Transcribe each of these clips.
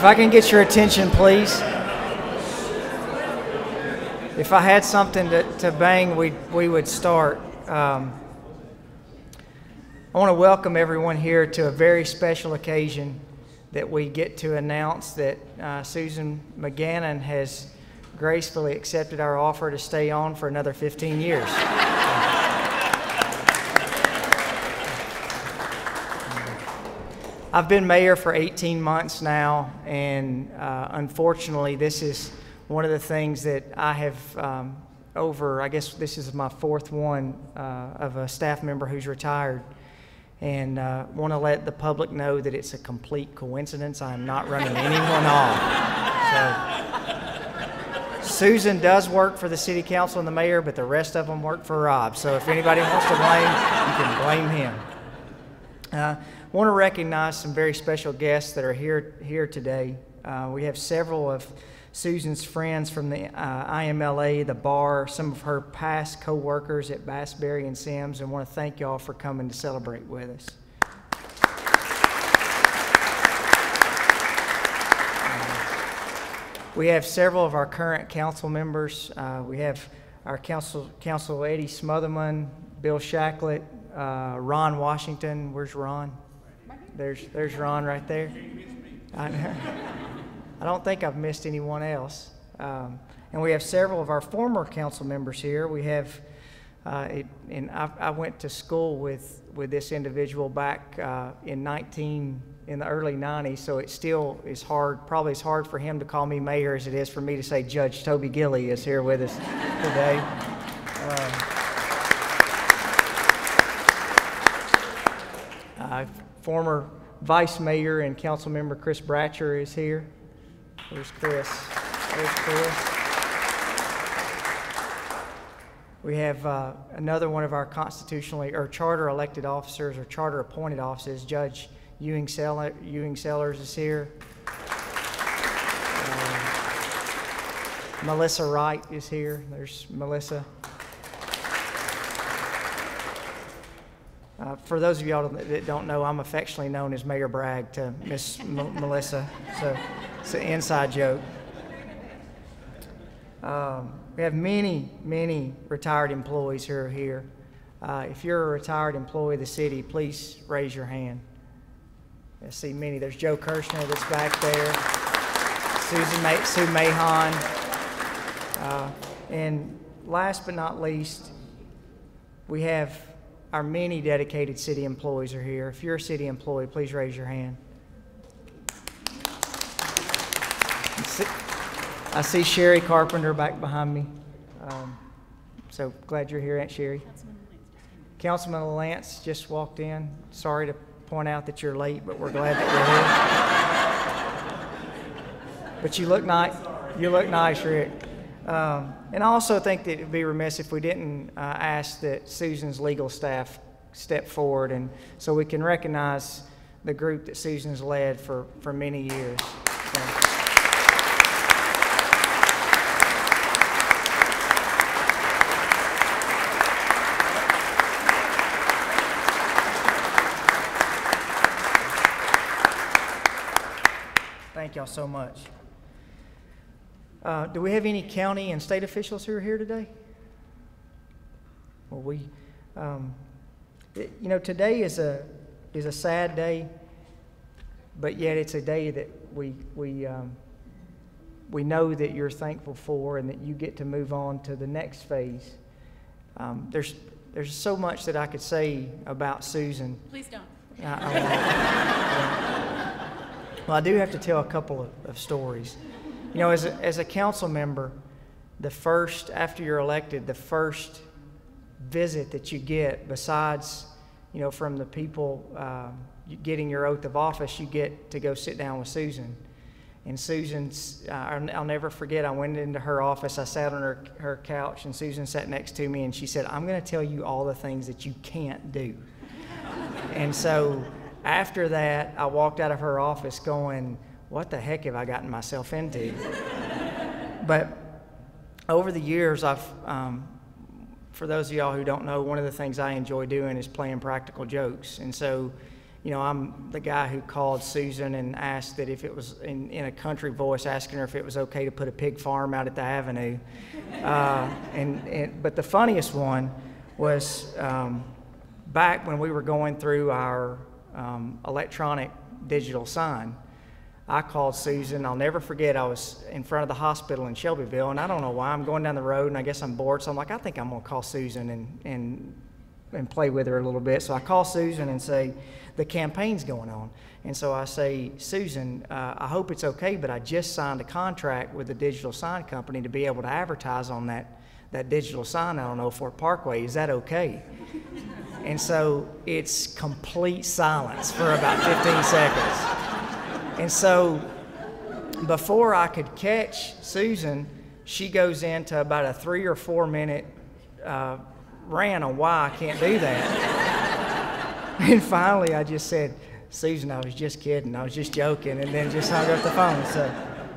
If I can get your attention, please. If I had something to, to bang, we, we would start. Um, I want to welcome everyone here to a very special occasion that we get to announce that uh, Susan McGannon has gracefully accepted our offer to stay on for another 15 years. I've been mayor for 18 months now, and uh, unfortunately, this is one of the things that I have um, over, I guess this is my fourth one uh, of a staff member who's retired. And uh, want to let the public know that it's a complete coincidence. I'm not running anyone off. So, Susan does work for the city council and the mayor, but the rest of them work for Rob. So if anybody wants to blame, you can blame him. Uh, I want to recognize some very special guests that are here, here today. Uh, we have several of Susan's friends from the uh, IMLA, the bar, some of her past co workers at Bass Berry and Sims, and want to thank y'all for coming to celebrate with us. We have several of our current council members. Uh, we have our council, council Eddie Smotherman, Bill Shacklett, uh, Ron Washington. Where's Ron? There's, there's Ron right there. I, don't think I've missed anyone else. Um, and we have several of our former council members here. We have, uh, it, and I, I, went to school with, with this individual back uh, in 19, in the early 90s, so it still is hard, probably as hard for him to call me mayor as it is for me to say Judge Toby Gilly is here with us today. Um, former Vice Mayor and Council Member Chris Bratcher is here. There's Chris. There's Chris. We have uh, another one of our constitutionally or charter elected officers or charter appointed officers, Judge Ewing, Seller, Ewing Sellers is here. Uh, Melissa Wright is here. There's Melissa. Uh, for those of y'all that don't know, I'm affectionately known as Mayor Bragg to Miss Melissa. So it's an inside joke. Um, we have many, many retired employees who are here. Uh, if you're a retired employee of the city, please raise your hand. I see many. There's Joe Kirshner that's back there. Susan May- Sue Mahon. Uh, and last but not least, we have our many dedicated city employees are here. If you're a city employee, please raise your hand. I see Sherry Carpenter back behind me. Um, so glad you're here, Aunt Sherry. Councilman Lance just walked in. Sorry to point out that you're late, but we're glad that you're here. but you look nice. You look nice, Rick. Um, and I also think that it would be remiss if we didn't uh, ask that Susan's legal staff step forward and so we can recognize the group that Susan's led for, for many years. So. Thank y'all so much. Uh, do we have any county and state officials who are here today? Well, we, um, it, you know, today is a is a sad day, but yet it's a day that we we um, we know that you're thankful for, and that you get to move on to the next phase. Um, there's there's so much that I could say about Susan. Please don't. I, I well, I do have to tell a couple of, of stories. You know, as a, as a council member, the first, after you're elected, the first visit that you get, besides, you know, from the people uh, getting your oath of office, you get to go sit down with Susan. And Susan's, uh, I'll never forget, I went into her office, I sat on her, her couch, and Susan sat next to me, and she said, I'm going to tell you all the things that you can't do. and so after that, I walked out of her office going, what the heck have I gotten myself into? but over the years, I've, um, for those of y'all who don't know, one of the things I enjoy doing is playing practical jokes. And so you know, I'm the guy who called Susan and asked that if it was in, in a country voice, asking her if it was okay to put a pig farm out at the avenue. Uh, and, and, but the funniest one was um, back when we were going through our um, electronic digital sign. I called Susan. I'll never forget. I was in front of the hospital in Shelbyville, and I don't know why. I'm going down the road, and I guess I'm bored. So I'm like, I think I'm to call Susan and, and, and play with her a little bit. So I call Susan and say, the campaign's going on. And so I say, Susan, uh, I hope it's okay, but I just signed a contract with the digital sign company to be able to advertise on that, that digital sign out on Old Fort Parkway. Is that okay? and so it's complete silence for about 15 seconds. And so before I could catch Susan, she goes into about a three or four minute uh, rant on why I can't do that. And finally, I just said, Susan, I was just kidding. I was just joking, and then just hung up the phone. So,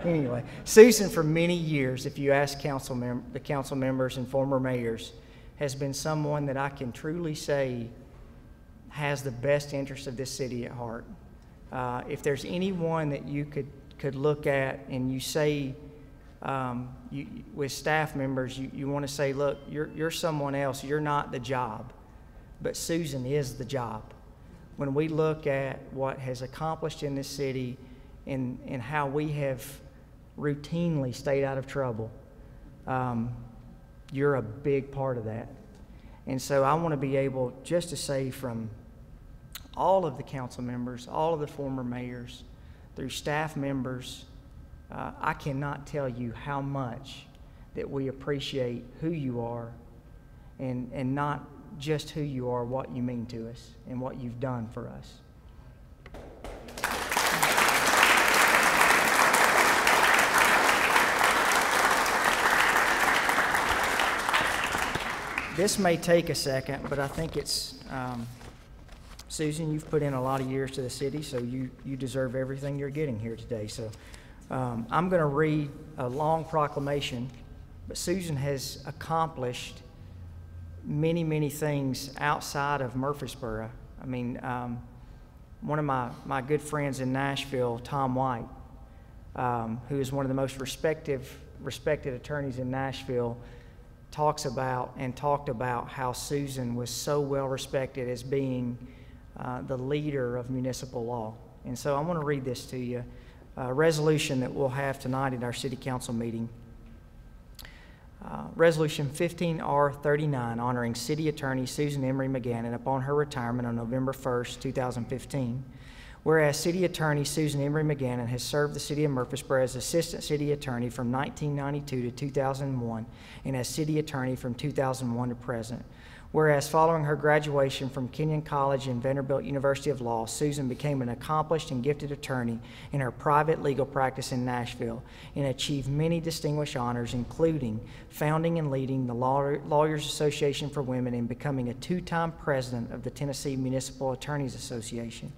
anyway, Susan, for many years, if you ask council mem- the council members and former mayors, has been someone that I can truly say has the best interest of this city at heart. Uh, if there's anyone that you could could look at and you say um, you, with staff members, you, you want to say, look, you're, you're someone else. You're not the job but Susan is the job. When we look at what has accomplished in this city and, and how we have routinely stayed out of trouble, um, you're a big part of that. And so I want to be able just to say from all of the council members, all of the former mayors, through staff members, uh, I cannot tell you how much that we appreciate who you are and, and not just who you are, what you mean to us, and what you've done for us. This may take a second, but I think it's, um, Susan, you've put in a lot of years to the city, so you, you deserve everything you're getting here today. So um, I'm going to read a long proclamation, but Susan has accomplished many, many things outside of Murfreesboro. I mean, um, one of my, my good friends in Nashville, Tom White, um, who is one of the most respected, respected attorneys in Nashville, talks about and talked about how Susan was so well respected as being uh, the leader of municipal law. And so I want to read this to you a resolution that we'll have tonight at our city council meeting. Uh, Resolution 15R39 honoring City Attorney Susan Emery McGannon upon her retirement on November 1st, 2015. Whereas City Attorney Susan Emery McGannon has served the City of Murfreesboro as Assistant City Attorney from 1992 to 2001 and as City Attorney from 2001 to present. Whereas following her graduation from Kenyon College and Vanderbilt University of Law, Susan became an accomplished and gifted attorney in her private legal practice in Nashville and achieved many distinguished honors, including founding and leading the Lawyers Association for Women and becoming a two time president of the Tennessee Municipal Attorneys Association.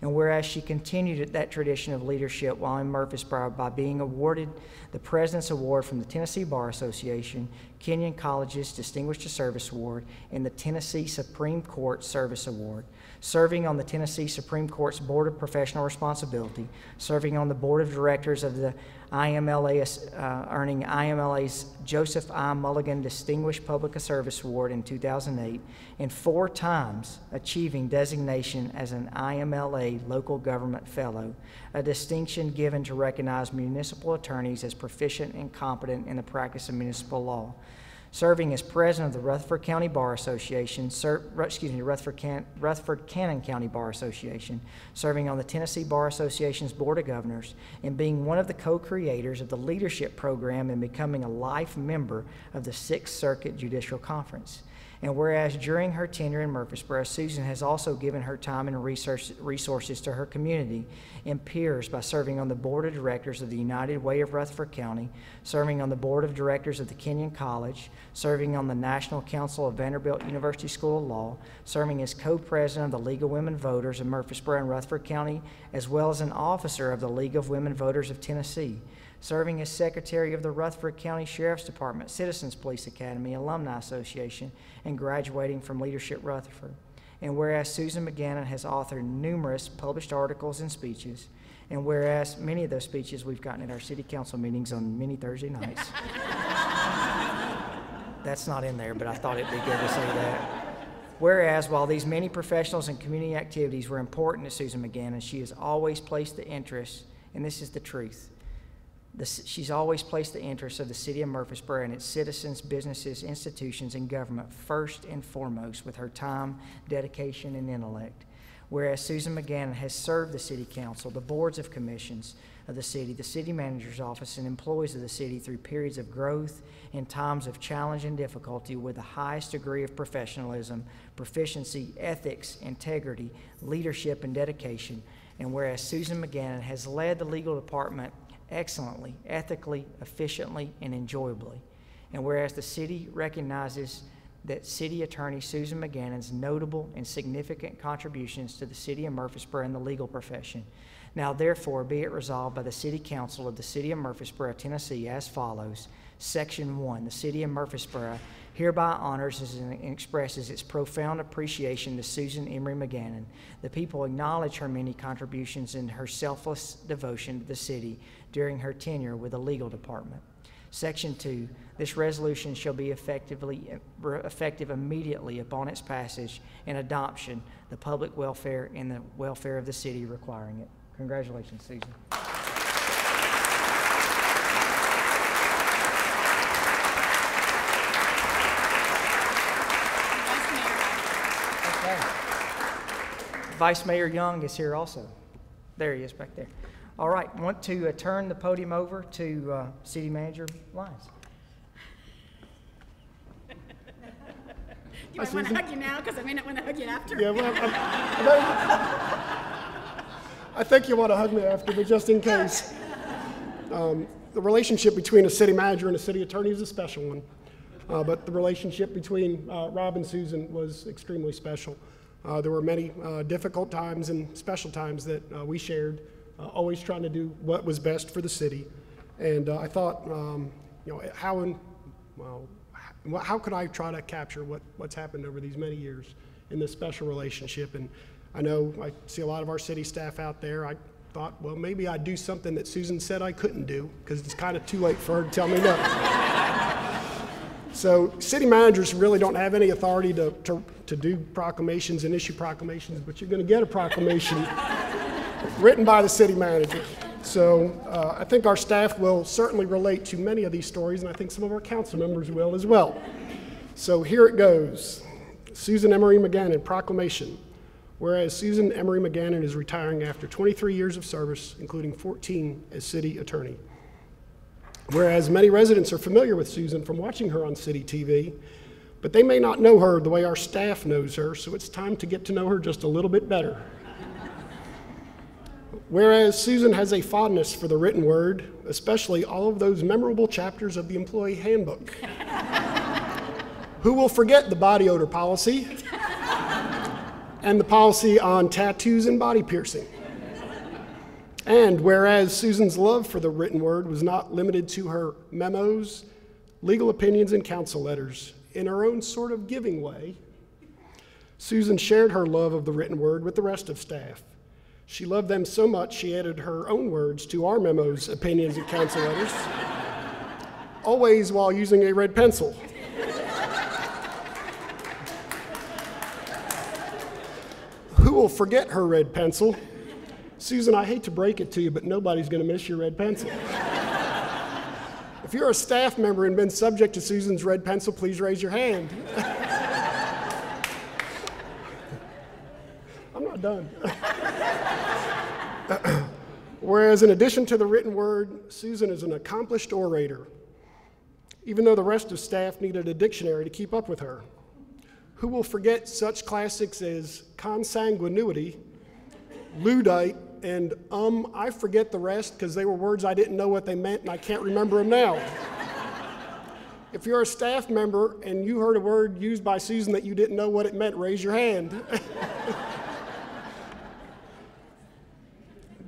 And whereas she continued that tradition of leadership while in Murfreesboro by being awarded the President's Award from the Tennessee Bar Association, Kenyon College's Distinguished Service Award, and the Tennessee Supreme Court Service Award. Serving on the Tennessee Supreme Court's Board of Professional Responsibility, serving on the Board of Directors of the IMLA, uh, earning IMLA's Joseph I. Mulligan Distinguished Public Service Award in 2008, and four times achieving designation as an IMLA Local Government Fellow, a distinction given to recognize municipal attorneys as proficient and competent in the practice of municipal law serving as president of the Rutherford County Bar Association, ser, excuse me, Rutherford, Can, Rutherford Cannon County Bar Association, serving on the Tennessee Bar Association's Board of Governors, and being one of the co creators of the leadership program and becoming a life member of the Sixth Circuit Judicial Conference. And whereas during her tenure in Murfreesboro, Susan has also given her time and resources to her community and peers by serving on the board of directors of the United Way of Rutherford County, serving on the board of directors of the Kenyon College, serving on the National Council of Vanderbilt University School of Law, serving as co president of the League of Women Voters of Murfreesboro and Rutherford County, as well as an officer of the League of Women Voters of Tennessee serving as secretary of the Rutherford County Sheriff's Department, Citizens Police Academy, Alumni Association, and graduating from Leadership Rutherford. And whereas Susan McGannon has authored numerous published articles and speeches, and whereas many of those speeches we've gotten at our city council meetings on many Thursday nights. That's not in there, but I thought it'd be good to say that. Whereas, while these many professionals and community activities were important to Susan McGannon, she has always placed the interest, and this is the truth, the, she's always placed the interests of the city of Murfreesboro and its citizens, businesses, institutions, and government first and foremost with her time, dedication, and intellect. Whereas Susan McGannon has served the city council, the boards of commissions of the city, the city manager's office, and employees of the city through periods of growth and times of challenge and difficulty with the highest degree of professionalism, proficiency, ethics, integrity, leadership, and dedication. And whereas Susan McGannon has led the legal department excellently, ethically, efficiently, and enjoyably. And whereas the city recognizes that City Attorney Susan McGannon's notable and significant contributions to the City of Murfreesboro and the legal profession. Now, therefore, be it resolved by the City Council of the City of Murfreesboro, Tennessee, as follows Section 1 The City of Murfreesboro hereby honors and expresses its profound appreciation to Susan Emery McGannon. The people acknowledge her many contributions and her selfless devotion to the city during her tenure with the legal department. Section 2 This resolution shall be effectively, effective immediately upon its passage and adoption, the public welfare and the welfare of the city requiring it. Congratulations, Susan. Okay. Vice Mayor Young is here also. There he is back there. All right, want to uh, turn the podium over to uh, City Manager Lyons. Do I want to hug you now? Because I may not want to hug you after. Yeah, well, I'm, I'm, I think you want to hug me after, but just in case. Um, the relationship between a city manager and a city attorney is a special one. Uh, but the relationship between uh, Rob and Susan was extremely special. Uh, there were many uh, difficult times and special times that uh, we shared, always trying to do what was best for the city. And I thought, um, you know, how in, well, how could I try to capture what, what's happened over these many years in this special relationship? And I know I see a lot of our city staff out there. I thought, well, maybe I'd do something that Susan said I couldn't do because it's kind of too late for her to tell me no. So city managers really don't have any authority to, to, to do proclamations and issue proclamations, but you're going to get a proclamation written by the city manager. So uh, I think our staff will certainly relate to many of these stories, and I think some of our council members will as well. So here it goes. Susan Emery McGannon, proclamation. Whereas Susan Emery McGannon is retiring after 23 years of service, including 14 as city attorney. Whereas many residents are familiar with Susan from watching her on City TV, but they may not know her the way our staff knows her, so it's time to get to know her just a little bit better. Whereas Susan has a fondness for the written word, especially all of those memorable chapters of the employee handbook. Who will forget the body odor policy and the policy on tattoos and body piercing? And whereas Susan's love for the written word was not limited to her memos, legal opinions, and counsel letters, in her own sort of giving way, Susan shared her love of the written word with the rest of staff. She loved them so much she added her own words to our memos, opinions, and council letters, always while using a red pencil. Who will forget her red pencil? Susan, I hate to break it to you, but nobody's going to miss your red pencil. if you're a staff member and been subject to Susan's red pencil, please raise your hand. I'm not done. Whereas, in addition to the written word, Susan is an accomplished orator, even though the rest of staff needed a dictionary to keep up with her. Who will forget such classics as consanguinity, Luddite, and um, I forget the rest because they were words I didn't know what they meant and I can't remember them now. if you're a staff member and you heard a word used by Susan that you didn't know what it meant, raise your hand.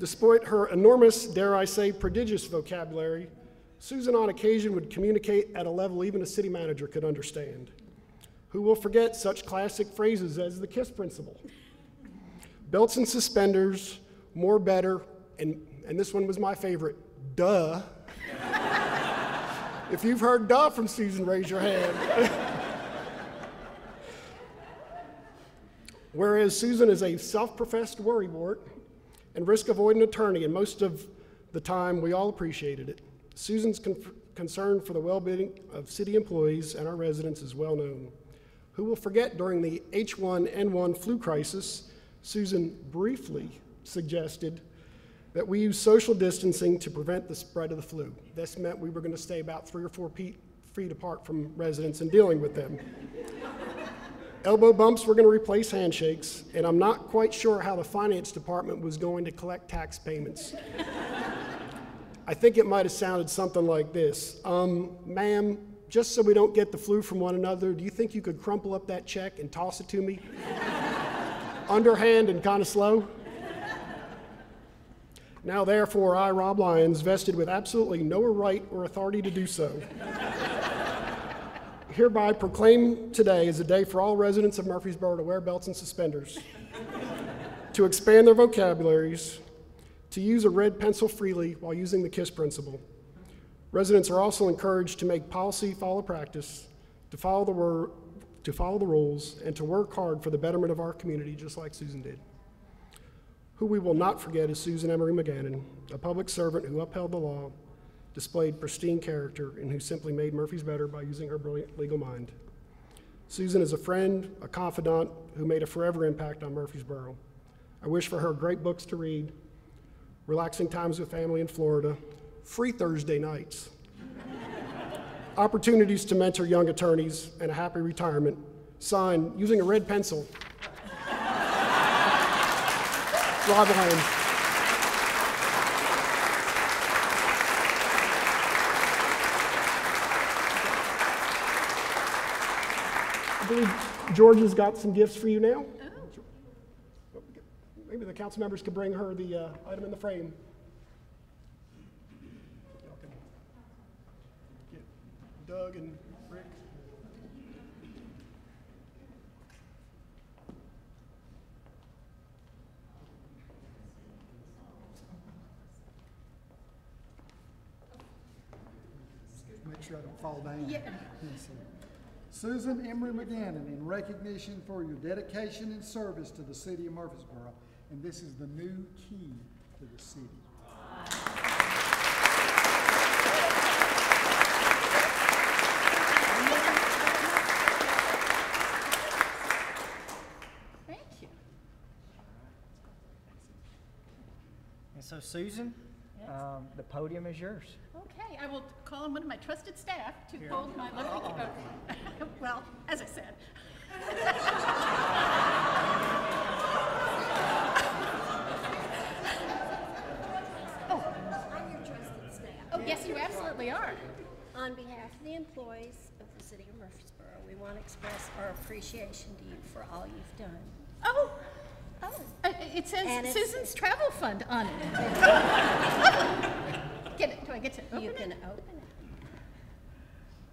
Despite her enormous, dare I say, prodigious vocabulary, Susan on occasion would communicate at a level even a city manager could understand. Who will forget such classic phrases as the KISS principle? Belts and suspenders, more better, and, and this one was my favorite, duh. if you've heard duh from Susan, raise your hand. Whereas Susan is a self professed worrywart and risk avoidant attorney, and most of the time we all appreciated it. Susan's con- concern for the well being of city employees and our residents is well known. Who will forget during the H1N1 flu crisis, Susan briefly suggested that we use social distancing to prevent the spread of the flu. This meant we were going to stay about three or four feet apart from residents and dealing with them. Elbow bumps were going to replace handshakes, and I'm not quite sure how the finance department was going to collect tax payments. I think it might have sounded something like this um, Ma'am, just so we don't get the flu from one another, do you think you could crumple up that check and toss it to me? Underhand and kind of slow? Now, therefore, I, Rob Lyons, vested with absolutely no right or authority to do so, hereby proclaim today as a day for all residents of Murfreesboro to wear belts and suspenders, to expand their vocabularies, to use a red pencil freely while using the KISS principle. Residents are also encouraged to make policy follow practice, to follow the wor- to follow the rules, and to work hard for the betterment of our community, just like Susan did. Who we will not forget is Susan Emery McGannon, a public servant who upheld the law, displayed pristine character, and who simply made Murphy's better by using her brilliant legal mind. Susan is a friend, a confidant who made a forever impact on Murfreesboro. I wish for her great books to read, relaxing times with family in Florida, free Thursday nights, opportunities to mentor young attorneys, and a happy retirement. Signed, using a red pencil. Rob Lyons. Believe George has got some gifts for you now. Maybe the council members could bring her the uh, item in the frame. Y'all can get Doug and Rick. Make sure I don't fall down. Yeah. Yes, sir. Susan Emery McGannon, in recognition for your dedication and service to the city of Murfreesboro, and this is the new key to the city. Thank you. And so, Susan, um, the podium is yours. Okay, I will call on one of my trusted staff to hold my lovely, uh, well, as I said. I'm your trusted staff. Oh, yes, you absolutely are. On behalf of the employees of the city of Murfreesboro, we want to express our appreciation to you for all you've done. Oh, Oh. It says Susan's Travel Fund on it. Get it, do I get to open You it? can open it.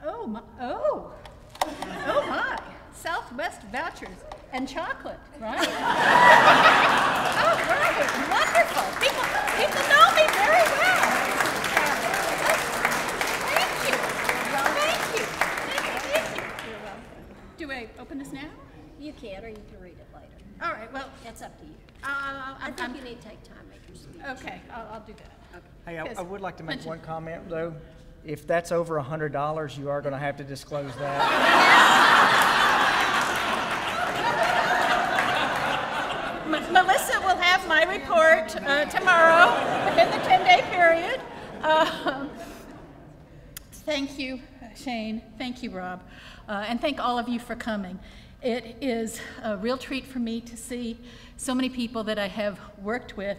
Oh, my, oh, oh my, Southwest vouchers and chocolate, right? oh, right, wonderful. People, people know me very well. Thank you. Thank you. Thank you. Thank you. You're welcome. Do I open this now? You can, or you can read it later. All right, well, That's up to you. uh, I I'm, think I'm, you need to take time, make your speech. okay, I'll, I'll do that. Hey, I, I Because- would like to make one comment, though. If that's over a hundred dollars, you are gonna have to disclose that. Melissa will have my report uh, tomorrow within the 10-day period. Um, Thank you, Shane. Thank you, Rob. Uh, And thank all of you for coming. It is a real treat for me to see so many people that I have worked with.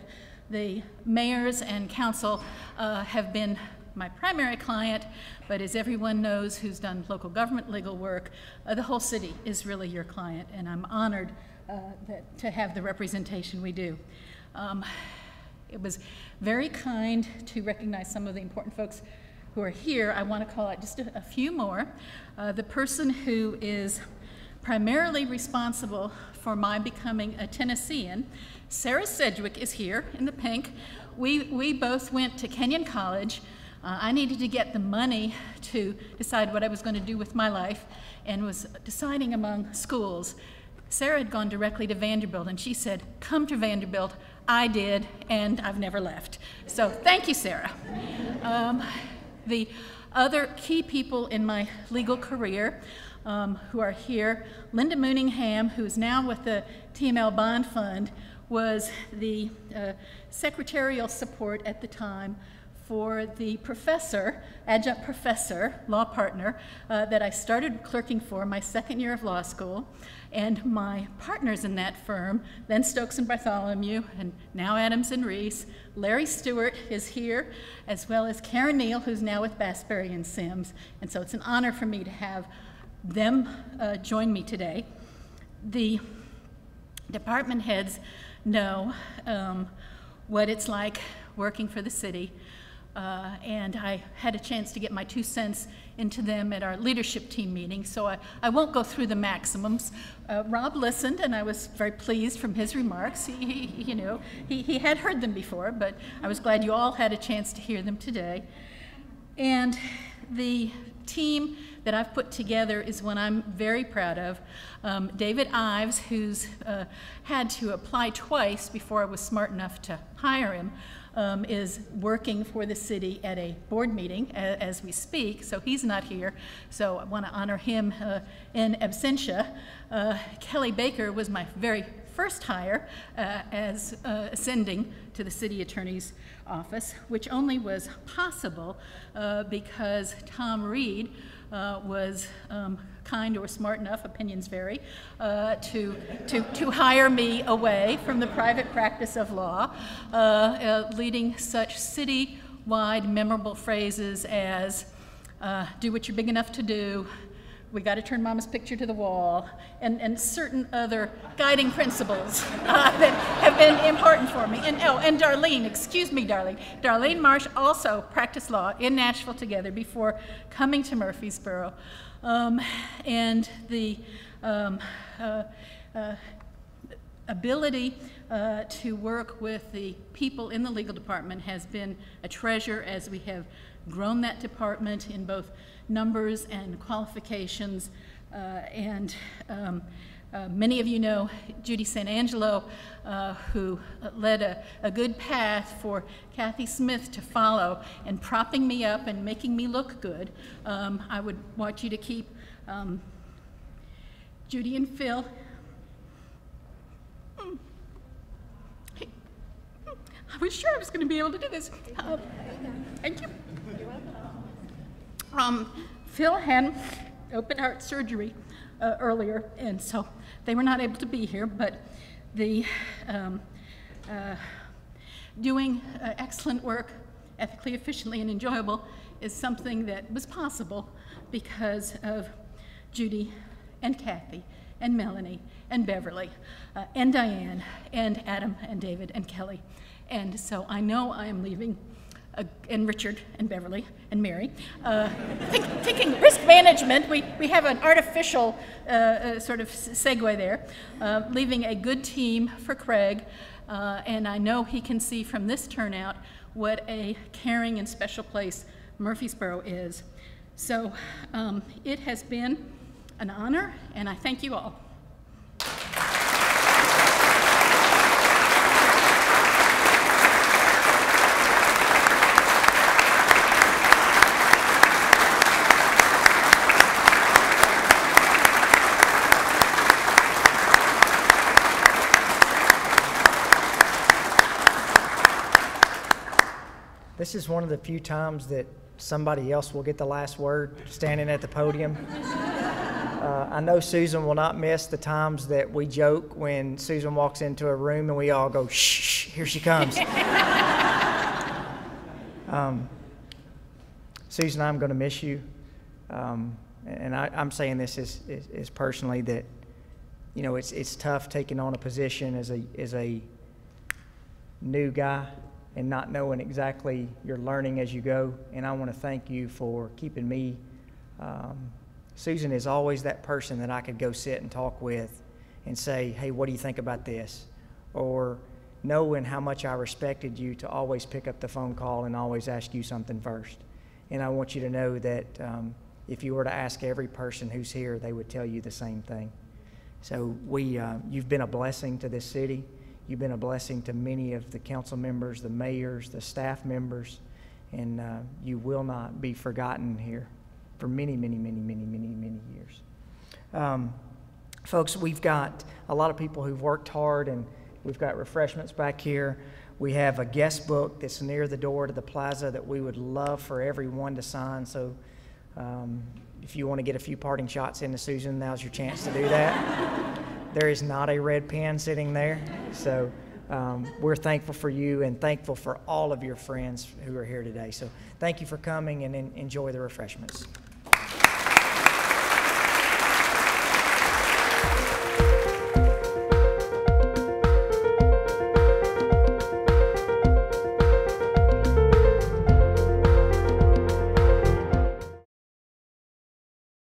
The mayors and council uh, have been my primary client, but as everyone knows who's done local government legal work, uh, the whole city is really your client, and I'm honored uh, that, to have the representation we do. Um, it was very kind to recognize some of the important folks who are here. I want to call out just a, a few more. Uh, the person who is primarily responsible for my becoming a Tennessean. Sarah Sedgwick is here in the pink. We, we both went to Kenyon College. Uh, I needed to get the money to decide what I was going to do with my life and was deciding among schools. Sarah had gone directly to Vanderbilt and she said, Come to Vanderbilt. I did, and I've never left. So thank you, Sarah. Um, the other key people in my legal career um, who are here Linda Mooningham, who is now with the TML Bond Fund, was the uh, secretarial support at the time for the professor, adjunct professor, law partner, uh, that I started clerking for my second year of law school. And my partners in that firm, then Stokes and Bartholomew, and now Adams and Reese, Larry Stewart is here, as well as Karen Neal, who's now with Bass Berry and Sims. And so it's an honor for me to have them uh, join me today. The department heads know um, what it's like working for the city. Uh, and I had a chance to get my two cents into them at our leadership team meeting, so I, I won't go through the maximums. Uh, Rob listened, and I was very pleased from his remarks. He, he, you know, he, he had heard them before, but I was glad you all had a chance to hear them today. And the team that I've put together is one I'm very proud of. Um, David Ives, who's uh, had to apply twice before I was smart enough to hire him, um, is working for the city at a board meeting as we speak, so he's not here. So I want to honor him uh, in absentia. Uh, Kelly Baker was my very first hire uh, as uh, ascending to the city attorney's office, which only was possible uh, because Tom Reed uh, was um, kind or smart enough, opinions vary, uh, to, to, to hire me away from the private practice of law, uh, uh leading such city-wide memorable phrases as uh, do what you're big enough to do, we got to turn mama's picture to the wall, and, and certain other guiding principles uh, that have been important for me. And oh, and Darlene, excuse me, Darlene. Darlene Marsh also practiced law in Nashville together before coming to Murfreesboro. Um, and the um, uh, uh, ability uh, to work with the people in the legal department has been a treasure as we have grown that department in both numbers and qualifications. Uh, and um, uh, many of you know Judy St. Angelo, uh, who led a, a, good path for Kathy Smith to follow and propping me up and making me look good. Um, I would want you to keep um, Judy and Phil. I was sure I was going to be able to do this. Uh, thank you. Um, Phil had open heart surgery uh, earlier, and so they were not able to be here, but the um, uh, doing uh, excellent work, ethically, efficiently, and enjoyable is something that was possible because of Judy and Kathy and Melanie and Beverly uh, and Diane and Adam and David and Kelly. And so I know I am leaving uh, and Richard and Beverly and Mary. Uh, risk management, we, we have an artificial uh, uh sort of segue there, uh, leaving a good team for Craig. Uh, and I know he can see from this turnout what a caring and special place Murfreesboro is. So um, it has been an honor, and I thank you all. This is one of the few times that somebody else will get the last word standing at the podium. Uh, I know Susan will not miss the times that we joke when Susan walks into a room and we all go, shh, here she comes. um, Susan, I'm going to miss you. Um, and I, am saying this is, as, as, personally that, you know, it's, it's tough taking on a position as a, as a new guy and not knowing exactly you're learning as you go. And I want to thank you for keeping me um, Susan is always that person that I could go sit and talk with and say, hey, what do you think about this? Or knowing how much I respected you to always pick up the phone call and always ask you something first. And I want you to know that um, if you were to ask every person who's here, they would tell you the same thing. So we, uh, you've been a blessing to this city. You've been a blessing to many of the council members, the mayors, the staff members, and uh, you will not be forgotten here for many, many, many, many, many, many years. Um, folks, we've got a lot of people who've worked hard, and we've got refreshments back here. We have a guest book that's near the door to the plaza that we would love for everyone to sign. So um, if you want to get a few parting shots into Susan, now's your chance to do that. there is not a red pen sitting there. So um, we're thankful for you and thankful for all of your friends who are here today. So thank you for coming and en- enjoy the refreshments.